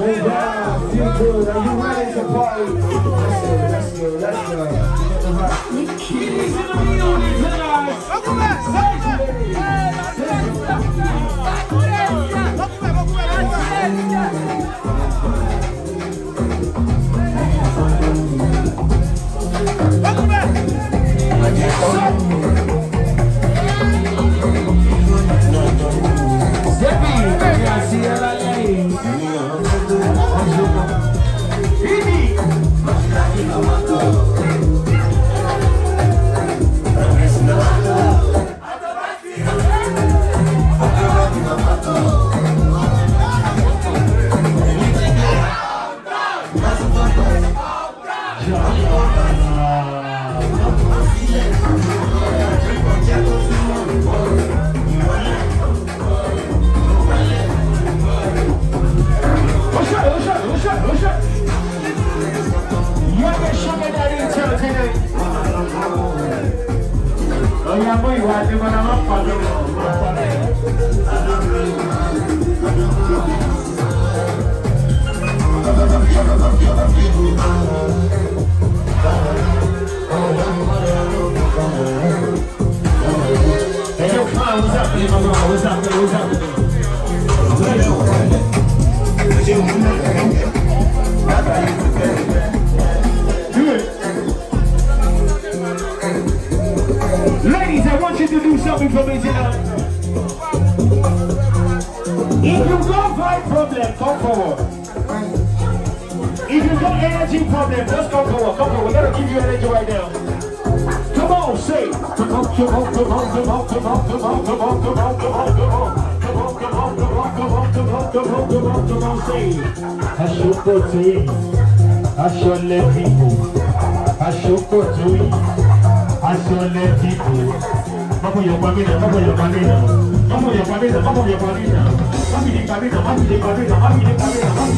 Move down, feel good, are you ready to party? Let's go, let's go, let's go. Get the Keep it on the time. Welcome back, welcome back. Hey, yo, what's up. What's up, what's up, what's up? What's up? To do something for me tonight. If you got vibe problem, come forward. If you got energy problem, just come forward. Come forward. We're gonna give you energy right now. Come on, say. Come on, come on, come on, come on, come on, come on, come on, come on, come on, come on. Tó yìí, aṣọ lẹ́bìbò, aṣọ́kò tó yìí, aṣọ lẹ́bìbò. Vamos yo camina, vamos yo camina. Vamos yo camina, vamos yo camina. Mami de camina, mami de camina, mami de camina, mami de camina.